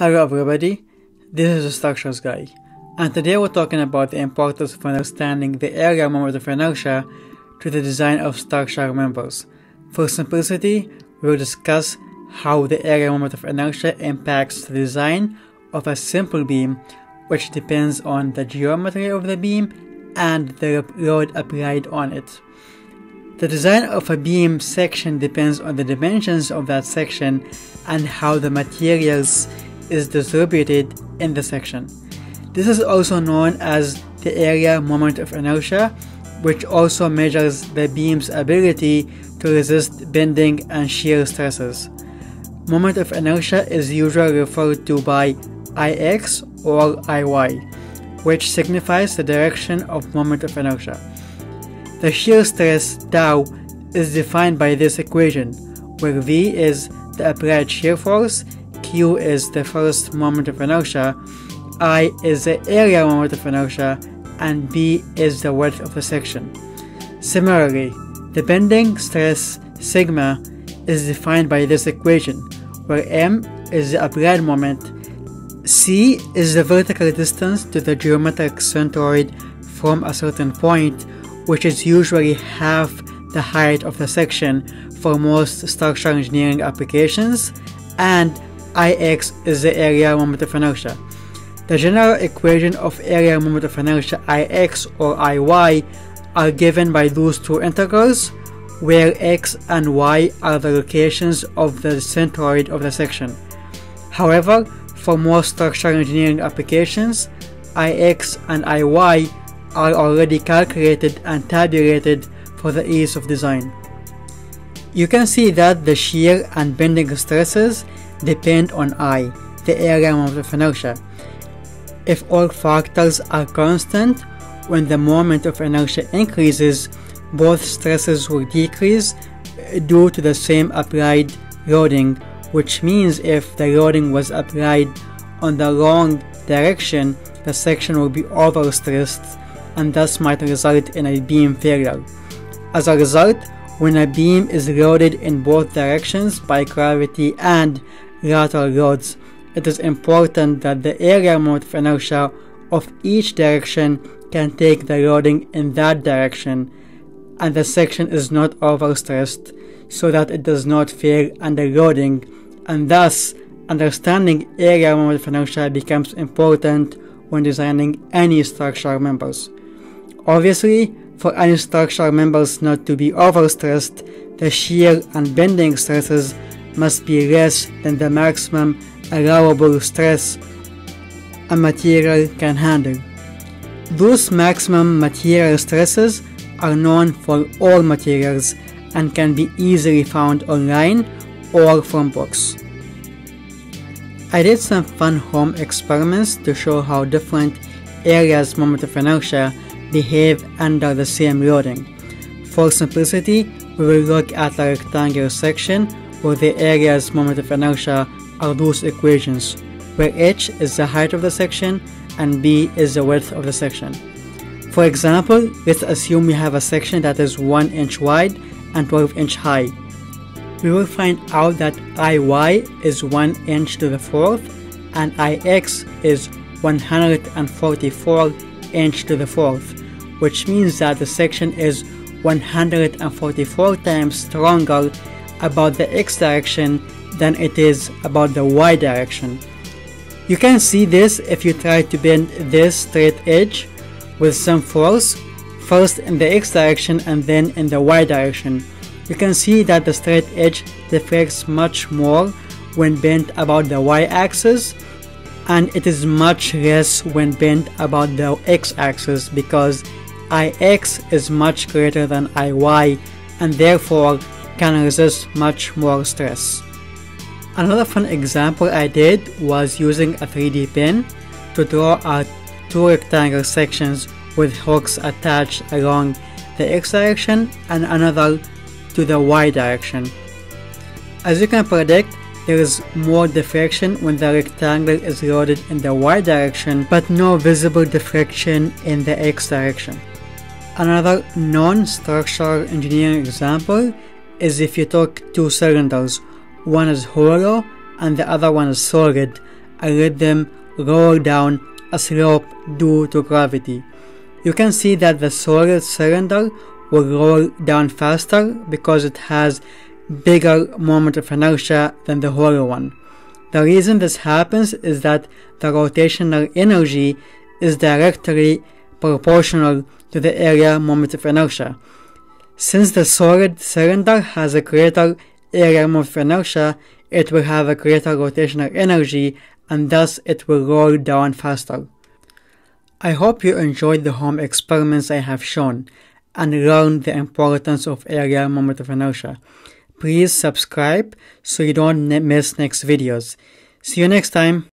Hello everybody, this is the Structures Guy, and today we're talking about the importance of understanding the area moment of inertia to the design of structural members. For simplicity, we'll discuss how the area moment of inertia impacts the design of a simple beam which depends on the geometry of the beam and the load applied on it. The design of a beam section depends on the dimensions of that section and how the materials is distributed in the section. This is also known as the area moment of inertia, which also measures the beam's ability to resist bending and shear stresses. Moment of inertia is usually referred to by Ix or Iy, which signifies the direction of moment of inertia. The shear stress tau is defined by this equation, where V is the applied shear force Q is the first moment of inertia, I is the area moment of inertia, and B is the width of the section. Similarly, the bending stress sigma is defined by this equation, where m is the applied moment, c is the vertical distance to the geometric centroid from a certain point, which is usually half the height of the section for most structural engineering applications, and Ix is the area moment of inertia. The general equation of area moment of inertia Ix or Iy are given by those two integrals, where x and y are the locations of the centroid of the section. However, for most structural engineering applications, Ix and Iy are already calculated and tabulated for the ease of design. You can see that the shear and bending stresses depend on I, the area of inertia. If all factors are constant, when the moment of inertia increases, both stresses will decrease due to the same applied loading, which means if the loading was applied on the wrong direction, the section will be overstressed and thus might result in a beam failure. As a result, when a beam is loaded in both directions by gravity and lateral loads, it is important that the area moment of inertia of each direction can take the loading in that direction and the section is not overstressed so that it does not fail under loading and thus understanding area moment of inertia becomes important when designing any structural members. Obviously, for any structural members not to be overstressed, the shear and bending stresses must be less than the maximum allowable stress a material can handle. Those maximum material stresses are known for all materials and can be easily found online or from books. I did some fun home experiments to show how different areas moment of inertia behave under the same loading. For simplicity, we will look at the rectangular section where the area's moment of inertia are those equations, where h is the height of the section and b is the width of the section. For example, let's assume we have a section that is 1 inch wide and 12 inch high. We will find out that Iy is 1 inch to the 4th and Ix is 144 inch to the 4th, which means that the section is 144 times stronger about the x direction than it is about the y direction. You can see this if you try to bend this straight edge with some force, first in the x direction and then in the y direction. You can see that the straight edge deflects much more when bent about the y-axis and it is much less when bent about the x-axis because Ix is much greater than Iy and therefore can resist much more stress. Another fun example I did was using a 3D pen to draw out two rectangular sections with hooks attached along the x direction and another to the y direction. As you can predict, there is more deflection when the rectangle is loaded in the y direction but no visible deflection in the x direction. Another non-structural engineering example is if you took two cylinders, one is hollow and the other one is solid, and let them roll down a slope due to gravity. You can see that the solid cylinder will roll down faster because it has bigger moment of inertia than the hollow one. The reason this happens is that the rotational energy is directly proportional to the area moment of inertia. Since the solid cylinder has a greater area of inertia, it will have a greater rotational energy and thus it will roll down faster. I hope you enjoyed the home experiments I have shown and learned the importance of area moment of inertia. Please subscribe so you don't miss next videos. See you next time.